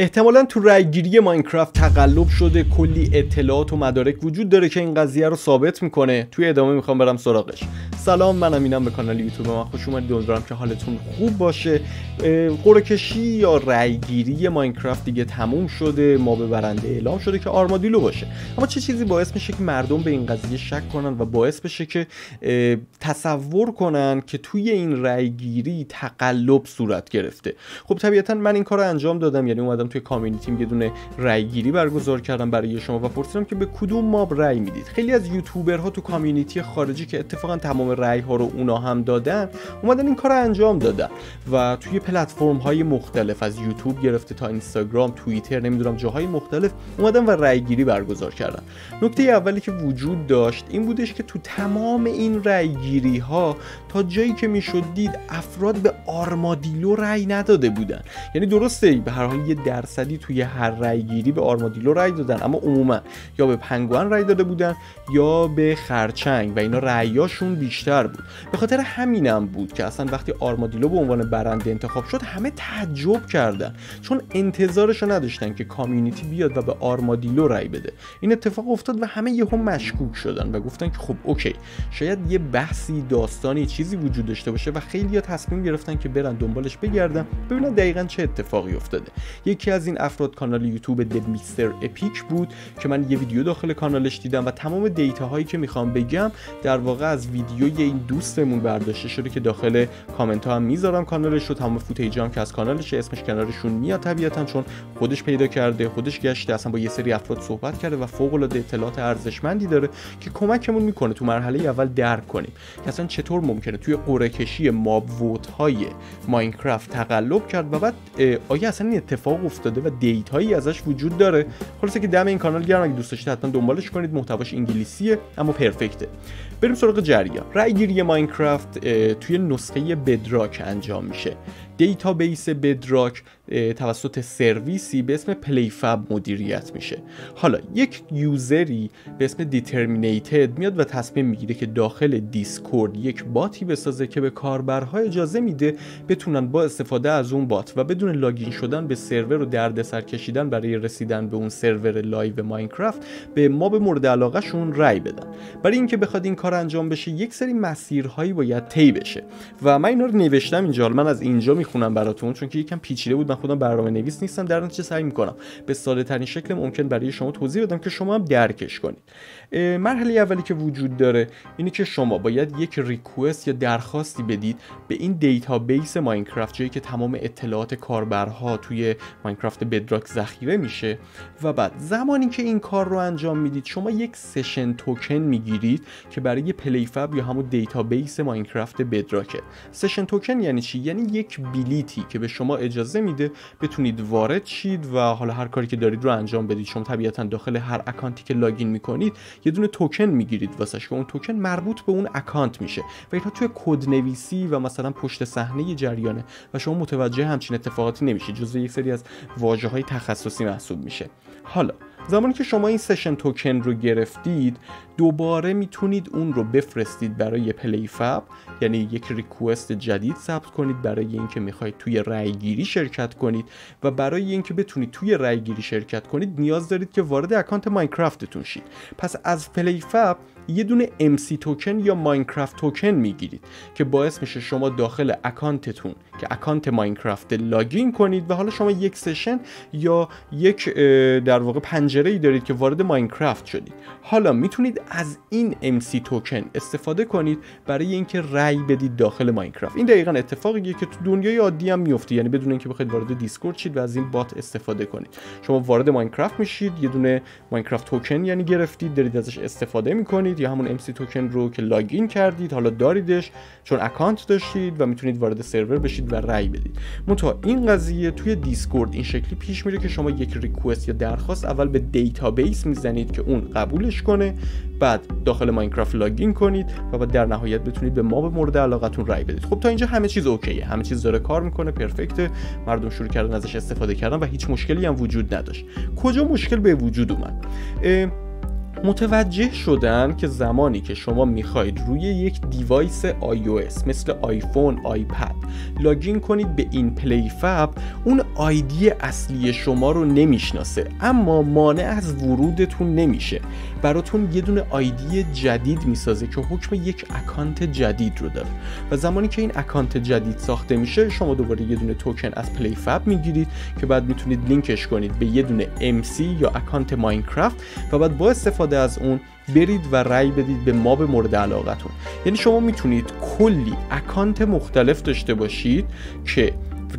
احتمالا تو رایگیری ماینکرافت تقلب شده کلی اطلاعات و مدارک وجود داره که این قضیه رو ثابت می‌کنه. توی ادامه می‌خوام برم سراغش. سلام من امینم به کانال یوتیوب من خوش اومدید. امیدوارم که حالتون خوب باشه. قرعه یا رایگیری ماینکرافت دیگه تموم شده. ما به برنده اعلام شده که آرمادیلو باشه. اما چه چیزی باعث میشه که مردم به این قضیه شک کنن و باعث بشه که تصور کنن که توی این رایگیری تقلب صورت گرفته؟ خب طبیعتا من این کار رو انجام دادم. یعنی اومدم توی کامیونیتیم یه دونه رای گیری برگزار کردم برای شما و پرسیدم که به کدوم ماب رای می‌دید. خیلی از یوتیوبرها تو کامیونیتی خارجی که اتفاقا تمام رای ها رو اونا هم دادن اومدن این کار رو انجام دادن و توی پلتفرم های مختلف از یوتیوب گرفته تا اینستاگرام توییتر نمی‌دونم جاهای مختلف اومدن و رای گیری برگزار کردن. نکته اولی که وجود داشت این بودش که تو تمام این رای گیری ها تا جایی که می‌شد دید افراد به آرمادیلو رای نداده بودن. یعنی درسته به هر حال یه درصدی توی هر رای گیری به آرمادیلو رای دادن. اما عموما یا به پنگوئن رای داده بودن یا به خرچنگ و اینا رأیاشون بیشتر بود. به خاطر همینم بود که اصلا وقتی آرمادیلو به عنوان برنده انتخاب شد همه تعجب کردن. چون انتظارشو نداشتن که community بیاد و به آرمادیلو رای بده. این اتفاق افتاد و همه یهو مشکوک شدن و گفتن که خب okay. شاید یه بحثی داستانی چیزی وجود داشته باشه و خیلی تصمیم گرفتن که برن دنبالش بگردن ببینن دقیقا چه اتفاقی افتاده. یکی از این افراد کانال یوتیوب د میستر اپیک بود که من یه ویدیو داخل کانالش دیدم و تمام دیتا هایی که می‌خوام بگم در واقع از ویدیوی این دوستمون برداشته شده که داخل کامنت ها هم می‌ذارم کانالش رو. تمام فوتیج هم که از کانالش اسمش کنارشون میاد طبیعتا چون خودش پیدا کرده خودش گشته اصلا با یه سری افراد صحبت کرده و فوق العاده اطلاعات ارزشمندی داره که کمکمون می‌کنه تو مرحله اول درک کنیم که اصلا چطور ممکنه توی قرعه کشی mob های ماینکرافت تقلب کرد و بعد آیا اصلا این اتفاق افتاده و data یی ازش وجود داره. خلاصه که دم این کانال گرم اگه دوست داشتید حتما دنبالش کنید. محتواش انگلیسیه اما perfect ه. بریم سراغ جریان. رای گیری ماینکرافت توی نسخه Bedrock انجام میشه. database Bedrock توسط سرویسی به اسم PlayFab مدیریت میشه. حالا یک user ی به اسم دیترمینیتد میاد و تصمیم می‌گیره که داخل دیسکورد یک bot ی بسازه که به کاربرها اجازه میده بتونن با استفاده از اون bot و بدون login شدن به سرور و دردسر کشیدن برای رسیدن به اون سرور live ماینکرافت به mob مورد علاقهشون رای بدن. برای اینکه بخواد این کار انجام بشه یک سری مسیرهایی باید طی بشه. و من اینا رو نوشتم اینجا من از اینجا می‌خونم براتون چون که یکم پیچیده بود. من خودم برنامه نویس نیستم در نتیجه سعی می‌کنم. به ساده ترین شکل ممکن برای شما توضیح بدم که شما هم درکش کنید. مرحله اولی که وجود داره اینه که شما باید یک request یا درخواستی بدید به این database ماینکرافت جایی که تمام اطلاعات کاربرها توی ماینکرافت Bedrock ذخیره میشه. و بعد زمانی که این کار رو انجام می‌دید شما یک session token می‌گیرید که برای PlayFab یا همون database ماینکرافت Bedrock ه session token یعنی چی؟ یعنی یک بلیتی که به شما اجازه میده بتونید وارد شید و حالا هر کاری که دارید رو انجام بدید. شما طبیعتا داخل هر account ی که login می‌کنید یه دونه توکن می‌گیرید واسش که اون توکن مربوط به اون account میشه و اینها توی کد نویسی و مثلا پشت صحنه جریانه و شما متوجه همچین اتفاقاتی نمیشید جزو یک سری از واژه های تخصصی محسوب میشه. حالا زمانی که شما این session token رو گرفتید دوباره می‌تونید اون رو بفرستید برای PlayFab یعنی یک request جدید ثبت کنید برای اینکه می‌خواید توی رای گیری شرکت کنید و برای اینکه بتونید توی رای گیری شرکت کنید نیاز دارید که وارد account ماینکرافتتون شید. پس از PlayFab یه دونه MC token یا ماینکرافت توکن می‌گیرید که باعث میشه شما داخل account تون که account ماینکرافت login کنید و حالا شما یک session یا یک در واقع پنجره ای دارید که وارد ماینکرافت شدید. حالا می‌تونید از این MC token استفاده کنید برای اینکه رای بدید داخل ماینکرافت این دقیقا اتفاقیه که تو دنیای عادی هم میفته یعنی بدون اینکه بخواید وارد دیسکورد شید و از این bot استفاده کنید. شما وارد ماینکرافت میشید یه دونه ماینکرافت توکن یعنی گرفتید دارید ازش استفاده می‌کنید یا همون MC token رو که login کردید حالا داریدش چون account داشتید و می‌تونید وارد سرور بشید و رای بدید. منتها این قضیه توی دیسکورد این شکلی پیش میره که شما یک request یا درخواست اول به database می‌زنید که اون قبولش کنه بعد داخل ماینکرافت login کنید و بعد در نهایت بتونید به mob مورد علاقتون رای بدید. خب تا اینجا همه چیز OK یه. همه چیز داره کار می‌کنه perfect ه مردم شروع کردن ازش استفاده کردن و هیچ مشکلی هم وجود نداشت. کجا مشکل به وجود اومد؟ متوجه شدن که زمانی که شما می‌خواید روی یک device iOS مثل آیفون آیپد login کنید به این PlayFab اون ID اصلی شما رو نمی‌شناسه اما مانع از ورودتون نمیشه. براتون یه دونه ID جدید می‌سازه که حکم یک اکانت جدید رو داره. و زمانی که این اکانت جدید ساخته میشه شما دوباره یه دونه توکن از PlayFab می‌گیرید که بعد می‌تونید لینکش کنید به یه دونه MC یا اکانت ماینکرافت و بعد با استفاده از اون برید و رأی بدید به mob مورد علاقتون. یعنی شما می‌تونید کلی اکانت مختلف داشته باشید که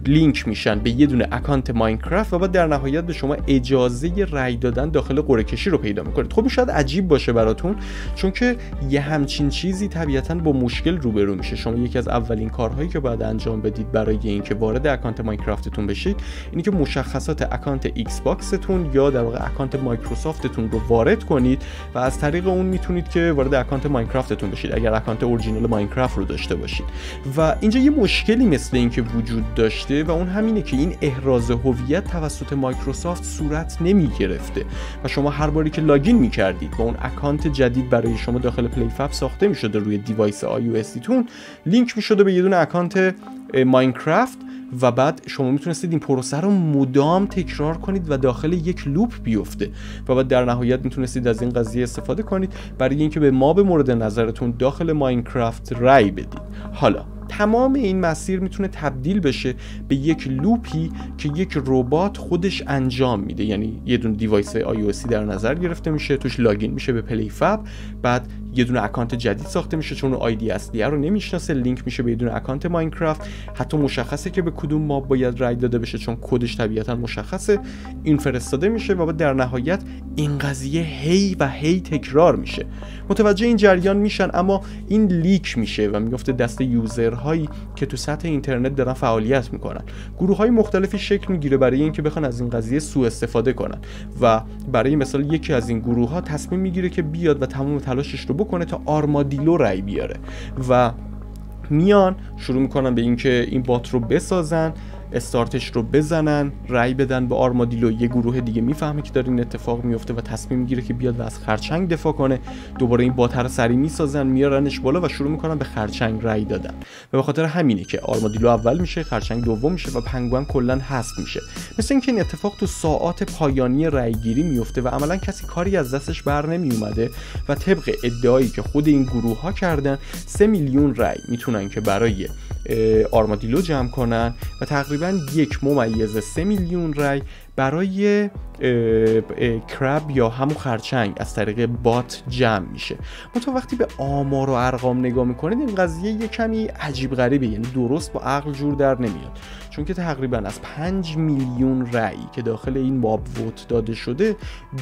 لینک میشن به یه دونه اکانت ماینکرافت و بعد در نهایت به شما اجازه رای دادن داخل قرعه کشی رو پیدا می‌کنید خب شاید عجیب باشه براتون چون که یه همچین چیزی طبیعتا با مشکل روبرو میشه. شما یکی از اولین کارهایی که باید انجام بدید برای اینکه وارد اکانت ماینکرافتتون بشید اینی که مشخصات اکانت Xbox تون یا در واقع اکانت مایکروسافتتون رو وارد کنید و از طریق اون می‌تونید که وارد اکانت ماینکرافتتون بشید اگر اکانت اورجینال ماینکرافت رو داشته باشید. و اینجا یه مشکلی مثل اینکه وجود داشت و اون همینه که این احراز هویت توسط مایکروسافت صورت نمی گرفته و شما هر باری که login می کردید با اون اکانت جدید برای شما داخل PlayFab ساخته می شده روی device iOS تون لینک می شده به یه دونه اکانت ماینکرافت و بعد شما می‌تونستید این پروسه رو مدام تکرار کنید و داخل یک loop بیفته. و بعد در نهایت می‌تونستید از این قضیه استفاده کنید برای اینکه به mob مورد نظرتون داخل ماینکرافت رای بدید. حالا تمام این مسیر می‌تونه تبدیل بشه به یک loop ی که یک ربات خودش انجام میده. یعنی یه دونه device iOS در نظر گرفته میشه توش login میشه به PlayFab بعد یه دونه اکانت جدید ساخته میشه چون ID اصلیه رو نمی‌شناسه. لینک میشه به یه دونه اکانت ماینکرافت. حتی مشخصه که به کدوم mob باید رای داده بشه چون کدش طبیعتا مشخصه. این فرستاده میشه و در نهایت این قضیه هی و هی تکرار میشه. متوجه این جریان میشن اما این leak میشه و میفته دست user هایی که تو سطح اینترنت دارن فعالیت می‌کنن. گروه های مختلفی شکل می‌گیره برای اینکه بخوان از این قضیه سوء استفاده کنن. و برای مثال یکی از این گروه ها تصمیم می‌گیره که بیاد و تمام تلاشش رو بکنه تا آرمادیلو رای بیاره. و میان شروع می‌کنن به اینکه این بات رو بسازن استارتش رو بزنن رای بدن به آرمادیلو. یه گروه دیگه می‌فهمه که داره این اتفاق میفته و تصمیم می‌گیره که بیاد و از خرچنگ دفاع کنه. دوباره این باتر سری می‌سازن میارنش بالا و شروع می‌کنن به خرچنگ رای دادن. و به خاطر همینه که آرمادیلو اول میشه خرچنگ دوم میشه و پنگوان کلا حذف میشه. مثل اینکه این اتفاق تو ساعات پایانی رایگیری میفته و عملا کسی کاری از دستش بر نمیومده و طبق ادعایی که خود این گروه ها کردن سه میلیون رای می‌تونن که برای آرمادیلو جمع کنن و تقریبا یک ممیز سه میلیون رای برای کرب یا همون خرچنگ از طریق بات جمع میشه. تو وقتی به آمار و ارقام نگاه می‌کنید این قضیه یه کمی عجیب غریبه یعنی درست با عقل جور در نمیاد. چون که تقریبا از 5 میلیون رأی که داخل این ماب ووت داده شده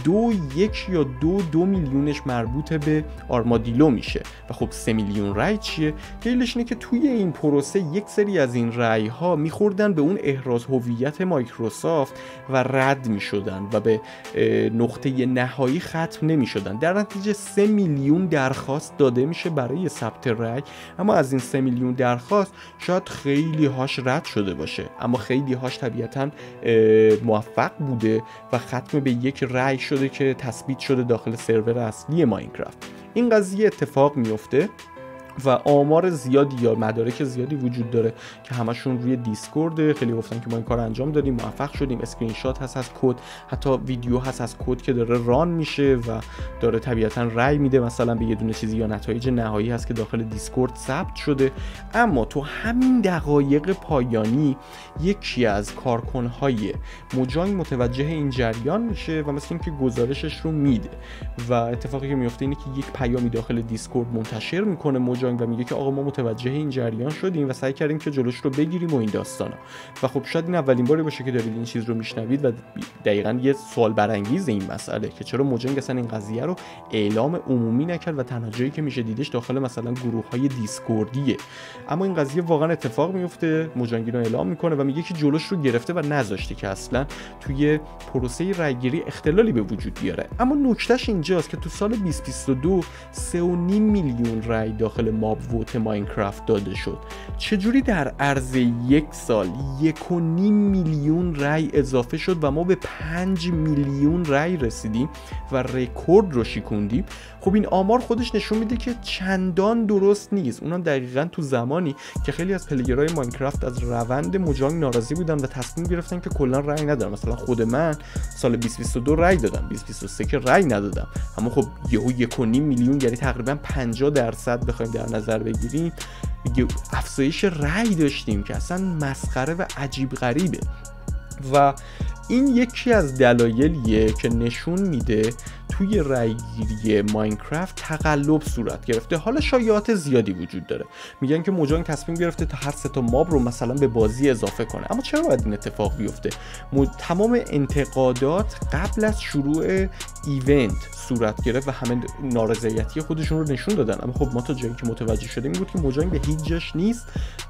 دو یک یا دو دو میلیونش مربوط به آرمادیلو میشه. و خب سه میلیون رأی چیه؟ دلیلش اینه که توی این پروسه یک سری از این رأی ها میخوردن به اون احراز هویت مایکروسافت و رد می‌شدن و به نقطه نهایی ختم نمی‌شدن. در نتیجه سه میلیون درخواست داده میشه برای ثبت رأی. اما از این سه میلیون درخواست شاید خیلی هاش رد شده باشه. اما خیلی هاش طبیعتا موفق بوده و ختم به یک رأی شده که تثبیت شده داخل سرور اصلی ماینکرافت. این قضیه اتفاق میفته و آمار زیادی یا مدارک زیادی وجود داره که همشون روی دیسکورد. خیلی گفتن که ما این کار انجام دادیم موفق شدیم. اسکرین شات هست از کد حتی ویدیو هست از کد که داره run میشه و داره طبیعتا رای میده مثلا به یه دونه چیزی یا نتایج نهایی هست که داخل دیسکورد ثبت شده. اما تو همین دقایق پایانی یکی از کارکنهای موجانگ متوجه این جریان میشه و مثل اینکه گزارشش رو میده. و اتفاقی که میفته اینه که یک پیامی داخل دیسکورد منتشر می‌کنه و میگه که آقا ما متوجه این جریان شدیم و سعی کردیم که جلوش رو بگیریم و این داستانا. و خب شاید این اولین باری باشه که دارید این چیز رو میشنوید و دقیقا یه سوال برانگیز این مسئله که چرا موجنگ اصلا این قضیه رو اعلام عمومی نکرد و تنها جایی که میشه دیدش داخل مثلا گروه های دیسکوردیه. اما این قضیه واقعا اتفاق میفته موجنگی رو اعلام می‌کنه و میگه که جلوش رو گرفته و نذاشته که اصلا توی پروسه رایگیری اختلالی به وجود بیاره. اما نکتهش اینجاست که تو سال 2022 3.5 میلیون رای داخل ماب ووت ماینکرافت داده شد. چجوری در عرض یک سال یک و نیم میلیون رای اضافه شد و ما به پنج میلیون رای رسیدیم و رکورد رو شیکوندیم خب این آمار خودش نشون میده که چندان درست نیست. اونم دقیقا تو زمانی که خیلی از پلیگرهای ماینکرافت از روند موجانگ ناراضی بودن و تصمیم گرفتن که کلا رأی ندارم مثلا خود من سال 2022 رأی دادم 2023 که رأی ندادم. اما خب یهو یک میلیون یعنی تقریبا 50 درصد بخوایم در نظر بگیریم افزایش رأی داشتیم که اصلا مسخره و عجیب غریبه. و این یکی از دلایلیه که نشون میده توی رایگیری ماینکرافت تقلب صورت گرفته. حالا شایعات زیادی وجود داره. میگن که موجان تصمیم گرفته تا هر سه تا ماب رو مثلا به بازی اضافه کنه. اما چرا باید این اتفاق بیفته؟ تمام انتقادات قبل از شروع ایونت صورت گرفت و همه نارضایتی خودشون رو نشون دادن. اما خب ما تا جایی که متوجه شدیم بود که موجان به هیچ جاش نیست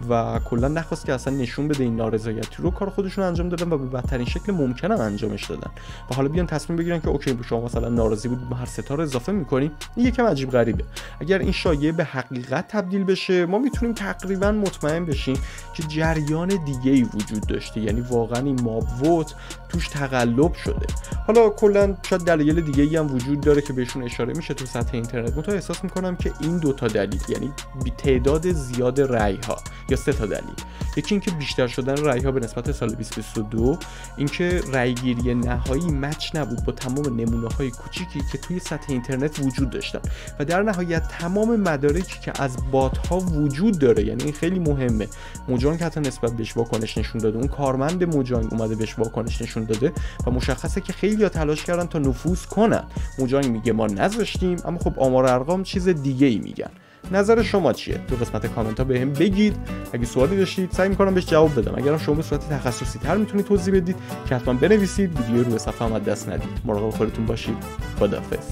و کلا نخواست که اصلا نشون بده این نارضایتی رو. کار خودشون انجام دادن و به بدترین شکل ممکن انجامش دادن. و حالا بیان تصمیم بگیرن که اوکی شما مثلا ناراضی بود هر ستاره اضافه می‌کنیم این یکم عجیب غریبه. اگر این شایعه به حقیقت تبدیل بشه ما می‌تونیم تقریبا مطمئن بشیم که جریان دیگه ای وجود داشته. یعنی واقعا این ماب ووت توش تقلب شده. حالا کلا شاید دلایل دیگه ای هم وجود داره که بهشون اشاره میشه تو سطح اینترنت. من احساس می‌کنم که این دو تا دلیل یعنی تعداد زیاد رأی ها یا سه تا دلیل. یکی اینکه بیشتر شدن رأی ها به نسبت سال 2022 اینکه رأی گیری نهایی مچ نبود با تمام نمونه های کوچیکی که توی سطح اینترنت وجود داشتن. و در نهایت تمام مدارکی که از بات ها وجود داره یعنی این خیلی مهمه. موجانگ حتی نسبت بهش واکنش نشون داده اون کارمند موجانگ اومده بهش واکنش نشون داده و مشخصه که خیلی تلاش کردن تا نفوذ کنن. موجانگ میگه ما نذاشتیم اما خب آمار ارقام چیز دیگه ای میگن. نظر شما چیه؟ تو قسمت کامنت ها بهم بگید. اگه سوالی داشتید سعی می‌کنم بهش جواب بدم. اگر شما به صورت تخصصی تر می‌تونید توضیح بدید که حتما بنویسید. ویدیو رو به صفحه هم دست ندید. مراقب خودتون باشید. خدافظ